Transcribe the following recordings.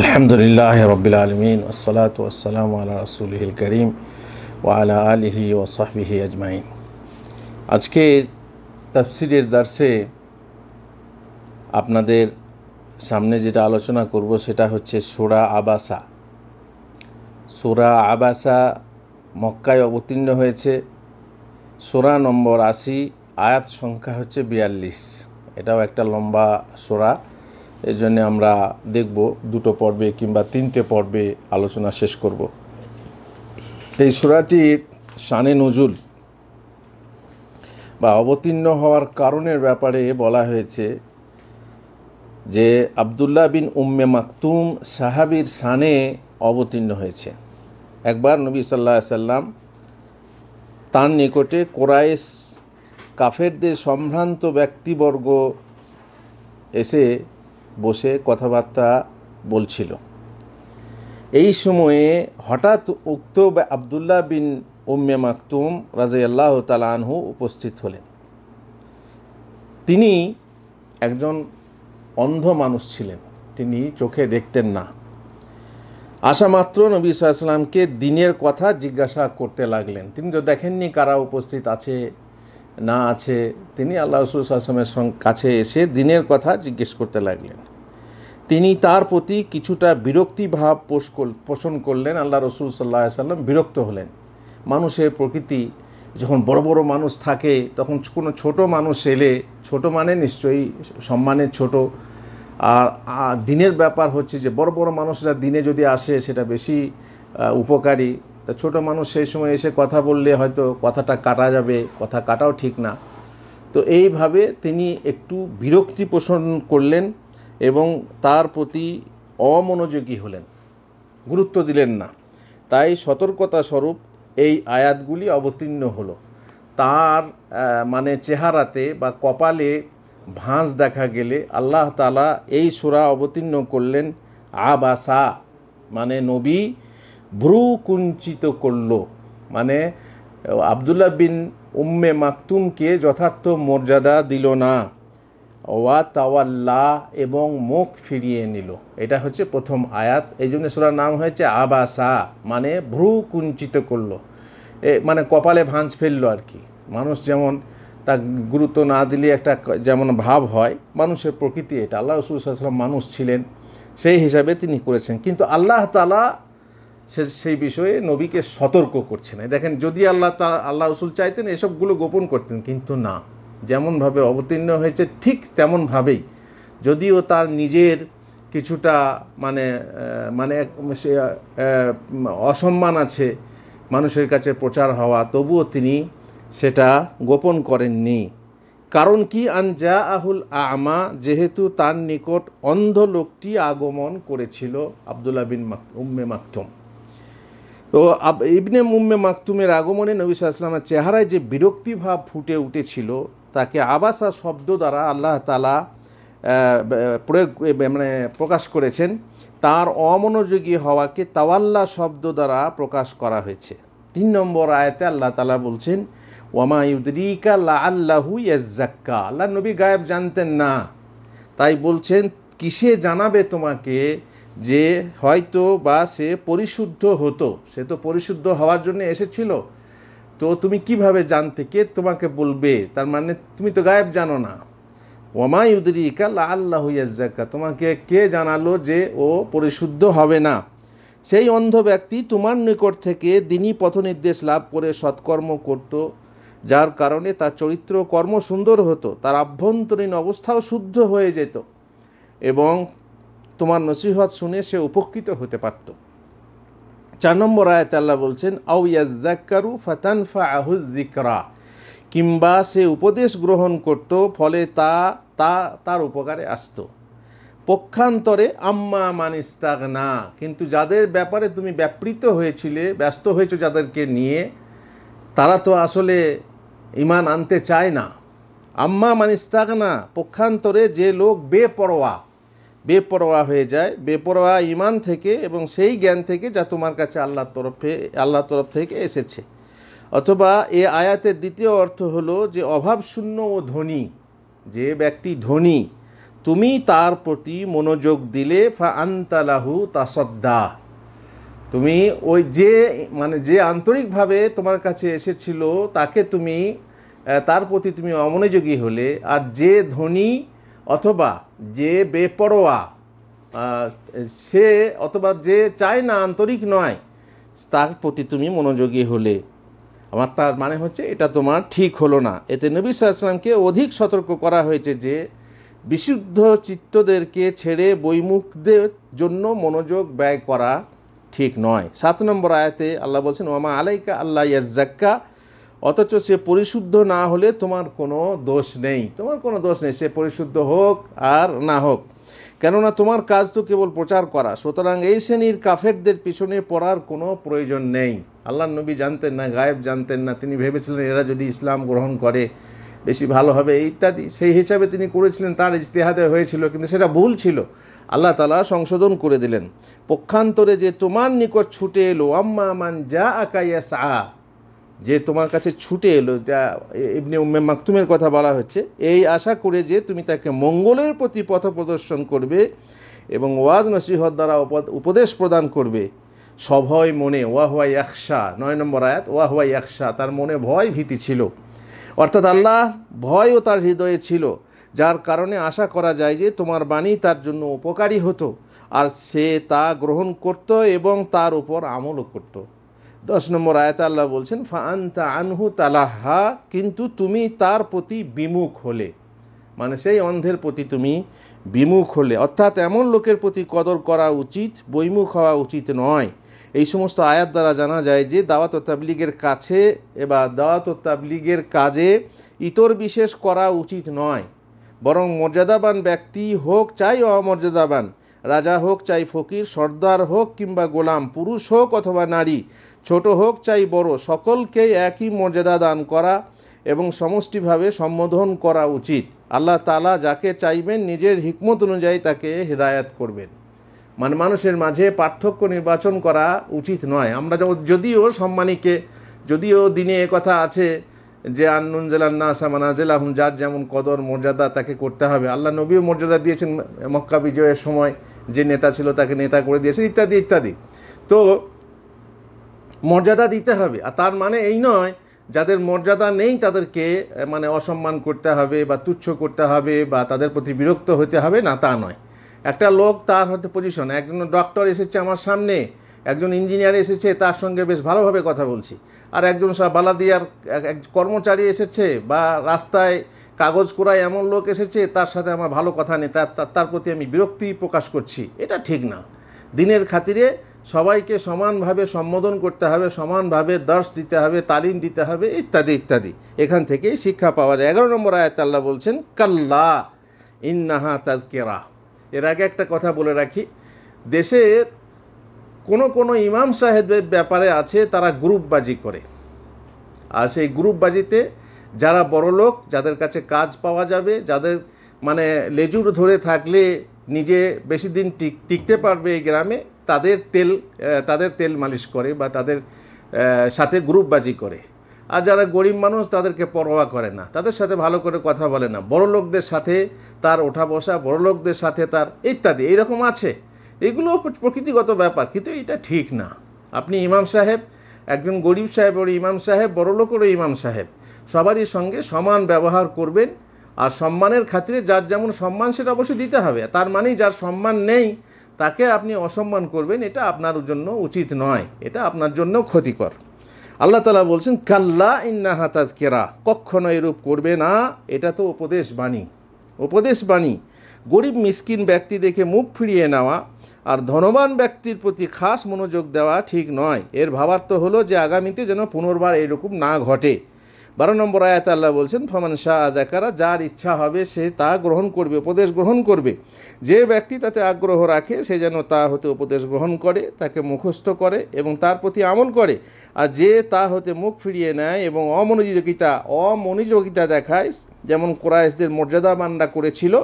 আলহামদুলিল্লাহ রবিল আলমিন আসসালাত আসসালাম আলা রসুলহিল করিম ওয়ালা আলিহি ওসাহবিহি আজমাইন। আজকে তাফসিরের দার্সে আপনাদের সামনে যেটা আলোচনা করব সেটা হচ্ছে সোরা আবাসা। সোরা আবাসা মক্কায় অবতীর্ণ হয়েছে। সোরা নম্বর আশি, আয়াত সংখ্যা হচ্ছে বিয়াল্লিশ। এটাও একটা লম্বা সোরা। এই জন্যে আমরা দেখব দুটো পর্বে কিংবা তিনটে পর্বে আলোচনা শেষ করব। এই সুরাটির শানে নজুল বা অবতীর্ণ হওয়ার কারণের ব্যাপারে বলা হয়েছে যে আবদুল্লাহ বিন উম্মে মাকতুম সাহাবির শানে অবতীর্ণ হয়েছে। একবার নবী সাল্লাহ সাল্লাম তার নিকটে কোরাইশ কাফেরদের সম্ভ্রান্ত ব্যক্তিবর্গ এসে বসে কথাবার্তা বলছিল। এই সময়ে হঠাৎ উক্ত আবদুল্লাহ বিন উম্মে মাকতুম রাজা আল্লাহ তালানহু উপস্থিত হলেন। তিনি একজন অন্ধ মানুষ ছিলেন। তিনি চোখে দেখতেন না। আসা মাত্র নবী সাল্লামকে দিনের কথা জিজ্ঞাসা করতে লাগলেন। তিনি তো দেখেননি কারা উপস্থিত আছে। না আছে, তিনি আল্লাহ রসুল আসলামের কাছে এসে দিনের কথা জিজ্ঞেস করতে লাগলেন। তিনি তার প্রতি কিছুটা বিরক্তিভাব পোষণ করলেন, আল্লাহ রসুল সাল্লাহ সাল্লাম বিরক্ত হলেন। মানুষের প্রকৃতি, যখন বড় বড় মানুষ থাকে, তখন কোনো ছোট মানুষ এলে, ছোট মানে নিশ্চয়ই সম্মানের ছোট। আর দিনের ব্যাপার হচ্ছে যে, বড় বড় মানুষরা দিনে যদি আসে, সেটা বেশি উপকারী। তা ছোটো মানুষ সেই সময় এসে কথা বললে হয়তো কথাটা কাটা যাবে, কথা কাটাও ঠিক না। তো এইভাবে তিনি একটু বিরক্তি পোষণ করলেন এবং তার প্রতি অমনোযোগী হলেন, গুরুত্ব দিলেন না। তাই সতর্কতা স্বরূপ এই আয়াতগুলি অবতীর্ণ হলো। তার মানে চেহারাতে বা কপালে ভাঁজ দেখা গেলে আল্লাহ তালা এই সুরা অবতীর্ণ করলেন, আবাসা মানে নবী ভ্রু কুঞ্চিত করল মানে আবদুল্লাহ বিন উম্মে মাকতুমকে যথার্থ মর্যাদা দিল না। ওয়া তাওয়াল্লা এবং মুখ ফিরিয়ে নিল। এটা হচ্ছে প্রথম আয়াত। এই জন্য সুরার নাম হয়েছে আবাসা মানে ভ্রু কুঞ্চিত করল এ মানে কপালে ভাঁজ ফেলল আর কি। মানুষ যেমন তা গুরুত্ব না দিলে একটা যেমন ভাব হয়, মানুষের প্রকৃতি এটা। আল্লাহ রসুল সাল্লাম মানুষ ছিলেন, সেই হিসাবে তিনি করেছেন। কিন্তু আল্লাহ তালা সে সেই বিষয়ে নবীকে সতর্ক করছেন। দেখেন, যদি আল্লাহ তা, আল্লাহ রসুল চাইতেন এসবগুলো গোপন করতেন, কিন্তু না। যেমনভাবে অবতীর্ণ হয়েছে, ঠিক তেমনভাবেই। যদিও তার নিজের কিছুটা মানে মানে অসম্মান আছে মানুষের কাছে প্রচার হওয়া, তবুও তিনি সেটা গোপন করেননি। কারণ কি? আনজা আহুল আমা, যেহেতু তার নিকট অন্ধ লোকটি আগমন করেছিল আবদুল্লাহ বিন উম্মে মাকতুম। তো ইবনে মুম্মে মাকতুমের আগমনে নবী সাল্লামের চেহারায় যে বিরক্তিভাব ফুটে উঠেছিল, তাকে আবাসা শব্দ দ্বারা আল্লাহ তালা প্রয়োগ মানে প্রকাশ করেছেন। তার অমনোযোগী হওয়াকে তাওয়াল্লা শব্দ দ্বারা প্রকাশ করা হয়েছে। তিন নম্বর আয়তে আল্লাহ তালা বলছেন, ওয়ামা ইউদরিকা লা আল্লাহু ইয়াজ্জাক্কা। আল্লাহ নবী গায়েব জানতেন না। তাই বলছেন, কিসে জানাবে তোমাকে যে হয়তো বা সে পরিশুদ্ধ হতো, সে তো পরিশুদ্ধ হওয়ার জন্য এসেছিল। তো তুমি কীভাবে জানতে, কে তোমাকে বলবে? তার মানে তুমি তো গায়েব জানো না। ওমা ইউদরিকা লা আল্লাহ ইয়াজ্জাক্কা তোমাকে কে জানালো যে ও পরিশুদ্ধ হবে না? সেই অন্ধ ব্যক্তি তোমার নিকট থেকে দিনই পথনির্দেশ লাভ করে সৎকর্ম করত, যার কারণে তার চরিত্র কর্ম সুন্দর হতো, তার আভ্যন্তরীণ অবস্থাও শুদ্ধ হয়ে যেত। এবং তোমার নসিহত শুনে সে উপকৃত হতে পারত। চার নম্বর আয়াত আল্লাহ বলছেন আউ ইয়াজ্জাক্কারু ফাতানফা কিংবা সে উপদেশ গ্রহণ করত, ফলে তা তা তার উপকারে আসতো। পক্ষান্তরে, আম্মা মানিস্তাগ না কিন্তু যাদের ব্যাপারে তুমি ব্যাপৃত হয়েছিলে, ব্যস্ত হয়েছো যাদেরকে নিয়ে, তারা তো আসলে ইমান আনতে চায় না। আম্মা মানিস্তাগ না পক্ষান্তরে যে লোক বেপরোয়া বেপরোয়া হয়ে যায়। বেপরোয়া ইমান থেকে এবং সেই জ্ঞান থেকে যা তোমার কাছে আল্লাহর তরফে, আল্লাহর তরফ থেকে এসেছে। অথবা এ আয়াতের দ্বিতীয় অর্থ হলো যে অভাবশূন্য ও ধনী, যে ব্যক্তি ধনী, তুমি তার প্রতি মনোযোগ দিলে ফা আন্তালাহু তাসদ্দা। তুমি ওই যে মানে যে আন্তরিকভাবে তোমার কাছে এসেছিল, তাকে তুমি তার প্রতি তুমি অমনোযোগী হলে, আর যে ধনী অথবা যে বেপরোয়া সে অথবা যে চায় না আন্তরিক নয়, তার প্রতি তুমি মনোযোগী হলে। আমার তার মানে হচ্ছে এটা তোমার ঠিক হলো না। এতে নবী সাল্লামকে অধিক সতর্ক করা হয়েছে যে, বিশুদ্ধ চিত্তদেরকে ছেড়ে বৈমুখদের জন্য মনোযোগ ব্যয় করা ঠিক নয়। সাত নম্বর আয়াতে আল্লাহ বলছেন ওমা আলাইকা আল্লাহ ইয়াজ্জাক্কা অথচ সে পরিশুদ্ধ না হলে তোমার কোনো দোষ নেই। তোমার কোনো দোষ নেই, সে পরিশুদ্ধ হোক আর না হোক। কেননা তোমার কাজ তো কেবল প্রচার করা, সুতরাং এই শ্রেণির কাফেরদের পিছনে পড়ার কোনো প্রয়োজন নেই। আল্লাহ নবী জানতেন না, গায়েব জানতেন না, তিনি ভেবেছিলেন এরা যদি ইসলাম গ্রহণ করে, বেশি ভালো হবে, ইত্যাদি। সেই হিসাবে তিনি করেছিলেন, তার ইজতেহাদে হয়েছিল, কিন্তু সেটা ভুল ছিল। আল্লাহ তালা সংশোধন করে দিলেন। পক্ষান্তরে যে তোমার নিকট ছুটে এলো, আম্মা মান যা আকাইয়া সা যে তোমার কাছে ছুটে এলো, যা ইবনে উম্মে মাকতুমের কথা বলা হচ্ছে, এই আশা করে যে তুমি তাকে মঙ্গলের প্রতি পথ প্রদর্শন করবে এবং ওয়াজ নসিহত দ্বারা উপ- উপদেশ প্রদান করবে। সভয় মনে, ওয়া হুয়া একশা নয় নম্বর আয়াত, ওয়া হুয়া একশা তার মনে ভয় ভীতি ছিল। অর্থাৎ আল্লাহ ভয়ও তার হৃদয়ে ছিল, যার কারণে আশা করা যায় যে তোমার বাণী তার জন্য উপকারী হতো, আর সে তা গ্রহণ করত এবং তার উপর আমলও করত। দশ নম্বর আয়াতে আল্লাহ বলছেন, ফাআন্তা আনহু তালাহা কিন্তু তুমি তার প্রতি বিমুখ হলে। মানে সেই অন্ধের প্রতি তুমি বিমুখ হলে। অর্থাৎ এমন লোকের প্রতি কদর করা উচিত, বৈমুখ হওয়া উচিত নয়। এই সমস্ত আয়াত দ্বারা জানা যায় যে, দাওয়াত ও তাবলিগের কাছে এবার দাওয়াত ও তাবলিগের কাজে ইতর বিশেষ করা উচিত নয়। বরং মর্যাদাবান ব্যক্তি হোক, চাই অমর্যাদাবান, রাজা হোক, চাই ফকির, সর্দার হোক কিংবা গোলাম, পুরুষ হোক অথবা নারী ছোট হোক চাই বড়, সকলকেই একই মর্যাদা দান করা এবং সমষ্টিভাবে সম্বোধন করা উচিত। আল্লাহ তালা যাকে চাইবেন, নিজের হিকমত অনুযায়ী তাকে হেদায়াত করবেন। মানে মানুষের মাঝে পার্থক্য নির্বাচন করা উচিত নয়। আমরা যদিও সম্মানীকে, যদিও দিনে এ কথা আছে যে আন্নুন জেলান্না সামানা জেলাহুন যার যেমন কদর, মর্যাদা তাকে করতে হবে। আল্লাহ নবীও মর্যাদা দিয়েছেন মক্কা বিজয়ের সময়, যে নেতা ছিল তাকে নেতা করে দিয়েছেন, ইত্যাদি ইত্যাদি। তো মর্যাদা দিতে হবে। আর তার মানে এই নয়, যাদের মর্যাদা নেই তাদেরকে মানে অসম্মান করতে হবে বা তুচ্ছ করতে হবে বা তাদের প্রতি বিরক্ত হতে হবে, না তা নয়। একটা লোক তার হয়তো পজিশন একজন ডক্টর এসেছে আমার সামনে, একজন ইঞ্জিনিয়ার এসেছে, তার সঙ্গে বেশ ভালোভাবে কথা বলছি। আর একজন বালাদিয়ার, এক- কর্মচারী এসেছে বা রাস্তায় কাগজ কোড়ায় এমন লোক এসেছে, তার সাথে আমার ভালো কথা নেই তার- তার প্রতি আমি বিরক্তি প্রকাশ করছি। এটা ঠিক না। দিনের খাতিরে সবাইকে সমানভাবে সম্বোধন করতে হবে, সমানভাবে দর্শ দিতে হবে, তালিম দিতে হবে, ইত্যাদি ইত্যাদি। এখান থেকেই শিক্ষা পাওয়া যায়। এগারো নম্বর আয়াত আল্লাহ বলছেন, কাল্লা ইন্নাহা তাজকেরা। এর আগে একটা কথা বলে রাখি, দেশের কোনো কোনো ইমাম সাহেবের ব্যাপারে আছে, তারা গ্রুপবাজি করে। আর সেই গ্রুপবাজিতে যারা বড় লোক, যাদের কাছে কাজ পাওয়া যাবে, যাদের মানে লেজুর ধরে থাকলে নিজে বেশি দিন টিক, টিকতে পারবে এই গ্রামে তাদের তেল তাদের তেল মালিশ করে বা তাদের সাথে গ্রুপবাজি করে। আর যারা গরিব মানুষ তাদেরকে পরোয়া করে না, তাদের সাথে ভালো করে কথা বলে না। বড় লোকদের সাথে তার ওঠা বসা, বড় লোকদের সাথে তার ইত্যাদি, এইরকম আছে। এগুলো প্রকৃতিগত ব্যাপার, কিন্তু এটা ঠিক না। আপনি ইমাম সাহেব, একজন গরিব সাহেব ওর ইমাম সাহেব, বড় লোকেরও ইমাম সাহেব। সবারই সঙ্গে সমান ব্যবহার করবেন, আর সম্মানের খাতিরে যার যেমন সম্মান, সেটা অবশ্যই দিতে হবে। তার মানেই যার সম্মান নেই তাকে আপনি অসম্মান করবেন, এটা আপনার জন্য উচিত নয়। এটা আপনার জন্য ক্ষতিকর। আল্লাহ তালা বলছেন, কাল্লা ইন্না হাতাজ কেরা কখনো এরূপ করবে না। এটা তো উপদেশ বাণী। উপদেশ বাণী। গরিব মিসকিন ব্যক্তি দেখে মুখ ফিরিয়ে নেওয়া আর ধনবান ব্যক্তির প্রতি খাস মনোযোগ দেওয়া ঠিক নয়। এর ভাবার্থ হলো যে আগামীতে যেন পুনর্বার এরকম না ঘটে। বারো নম্বর আয়াত আল্লাহ বলছেন, ফমান শাহ আদাকারা যার ইচ্ছা হবে সে তা গ্রহণ করবে, উপদেশ গ্রহণ করবে। যে ব্যক্তি তাতে আগ্রহ রাখে, সে যেন তা হতে উপদেশ গ্রহণ করে, তাকে মুখস্থ করে এবং তার প্রতি আমল করে। আর যে তা হতে মুখ ফিরিয়ে নেয় এবং অমনোযোগিতা অমনোযোগিতা দেখায়, যেমন কোরআশদের মান্ডা করেছিল,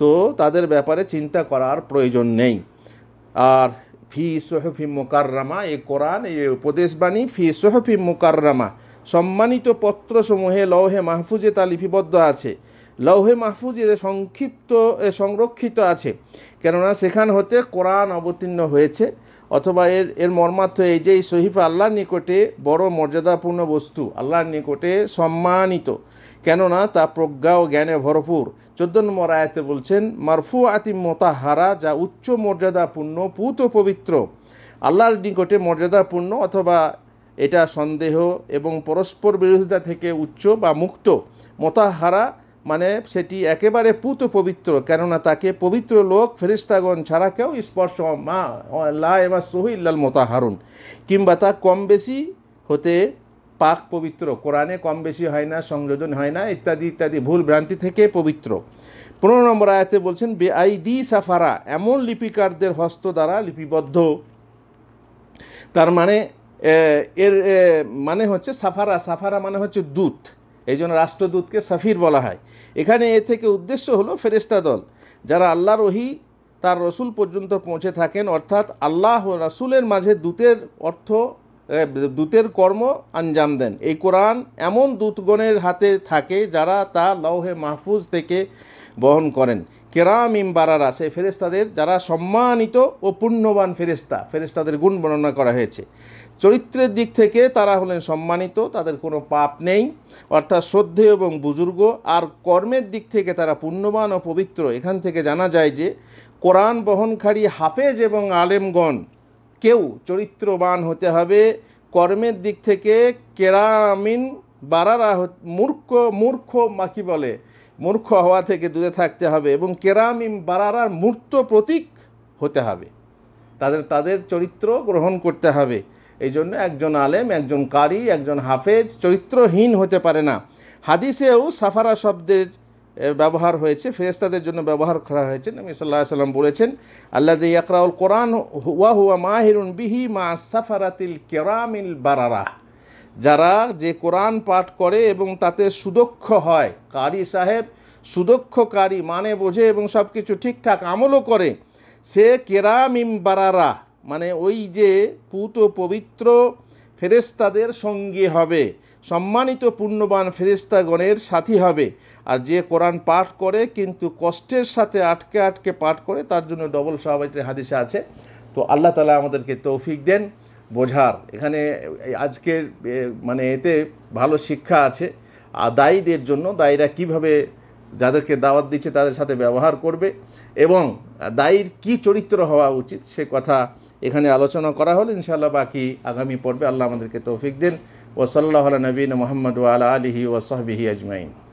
তো তাদের ব্যাপারে চিন্তা করার প্রয়োজন নেই। আর ফি সোহফি মোকাররামা এ কোরআন, এই উপদেশবাণী ফি সোহফি মোকাররামা সম্মানিত পত্রসমূহে লৌহে মাহফুজে তা লিপিবদ্ধ আছে। লৌহে মাহফুজে সংক্ষিপ্ত সংরক্ষিত আছে। কেননা সেখান হতে কোরআন অবতীর্ণ হয়েছে, অথবা এর এর মর্মার্থ এই যে এই সহিফা আল্লাহর নিকটে বড় মর্যাদাপূর্ণ বস্তু, আল্লাহর নিকটে সম্মানিত। কেননা তা প্রজ্ঞা ও জ্ঞানে ভরপুর। চোদ্দ নম্বর আয়াতে বলছেন মারফু আতি মোতাহারা, যা উচ্চ মর্যাদাপূর্ণ, পুত পবিত্র। আল্লাহর নিকটে মর্যাদাপূর্ণ অথবা এটা সন্দেহ এবং পরস্পর বিরোধিতা থেকে উচ্চ বা মুক্ত। মতাহারা মানে সেটি একেবারে পুত পবিত্র, কেননা তাকে পবিত্র লোক ফেরিস্তাগণ ছাড়া কেউ স্পর্শ মা, লা এবার সহিল্লাল মোতাহারুন। কিংবা তা কম বেশি হতে পাক পবিত্র, কোরআনে কম বেশি হয় না, সংযোজন হয় না, ইত্যাদি ইত্যাদি, ভুল ভ্রান্তি থেকে পবিত্র। পনেরো নম্বর আয়াতে বলছেন বে আই দি সাফারা, এমন লিপিকারদের হস্ত দ্বারা লিপিবদ্ধ। তার মানে এর মানে হচ্ছে সাফারা সাফারা মানে হচ্ছে দূত। এই জন্য রাষ্ট্রদূতকে সাফির বলা হয়। এখানে এ থেকে উদ্দেশ্য হলো ফেরেস্তা দল। যারা আল্লাহর ওহি, তার রসুল পর্যন্ত পৌঁছে থাকেন, অর্থাৎ আল্লাহ রাসুলের মাঝে দূতের অর্থ দূতের কর্ম আঞ্জাম দেন। এই কোরআন এমন দূতগণের হাতে থাকে যারা তা লৌহে মাহফুজ থেকে বহন করেন। কেরাম ইম বারারা সেই ফেরেস্তাদের যারা সম্মানিত ও পুণ্যবান ফেরেস্তা ফেরেস্তাদের গুণ বর্ণনা করা হয়েছে। চরিত্রের দিক থেকে তারা হলেন সম্মানিত, তাদের কোনো পাপ নেই, অর্থাৎ শ্রদ্ধেয় এবং বুজুর্গ। আর কর্মের দিক থেকে তারা পুণ্যবান ও পবিত্র। এখান থেকে জানা যায় যে কোরআন বহনকারী হাফেজ এবং আলেমগণ কেউ চরিত্রবান হতে হবে। কর্মের দিক থেকে কেরামিন বারারা মূর্খ মূর্খ মা কি বলে? মূর্খ হওয়া থেকে দূরে থাকতে হবে এবং কেরামিম বারারার মূর্ত প্রতীক হতে হবে। তাদের তাদের চরিত্র গ্রহণ করতে হবে। এই জন্য একজন আলেম, একজন কারি, একজন হাফেজ চরিত্রহীন হতে পারে না। হাদিসেও সাফারা শব্দের ব্যবহার হয়েছে ফেরেস্তাদের জন্য ব্যবহার করা হয়েছে। নবী সাল্লাহ সাল্লাম বলেছেন আল্লাহ ইয়াকরাউল কোরআন হুয়া হুয়া মাহিরুন বিহি মা সাফারাতিল কেরামিল বারারা। যারা যে কোরআন পাঠ করে এবং তাতে সুদক্ষ হয়, কারি সাহেব সুদক্ষ কারি মানে বোঝে এবং সব কিছু ঠিকঠাক আমলও করে, সে কেরামিম বারারা মানে ওই যে পুত পবিত্র ফেরেস্তাদের সঙ্গী হবে, সম্মানিত পুণ্যবান ফেরেস্তাগণের সাথী হবে। আর যে কোরআন পাঠ করে কিন্তু কষ্টের সাথে আটকে আটকে পাঠ করে, তার জন্য ডবল সাহাবাইটের হাদিসে আছে। তো আল্লাহ তালা আমাদেরকে তৌফিক দেন বোঝার। এখানে আজকের মানে এতে ভালো শিক্ষা আছে। আর দায়ীদের জন্য, দায়ীরা কীভাবে যাদেরকে দাওয়াত দিচ্ছে তাদের সাথে ব্যবহার করবে এবং দায়ীর কি চরিত্র হওয়া উচিত, সে কথা এখানে আলোচনা করা হলো, ইনশাআল্লাহ বাকি আগামী পর্বে আল্লাহ আমাদেরকে তৌফিক দেন। ও সাল্লাহ নবীন মোহাম্মদ আলা ও ওসহবিহি আজমাইন।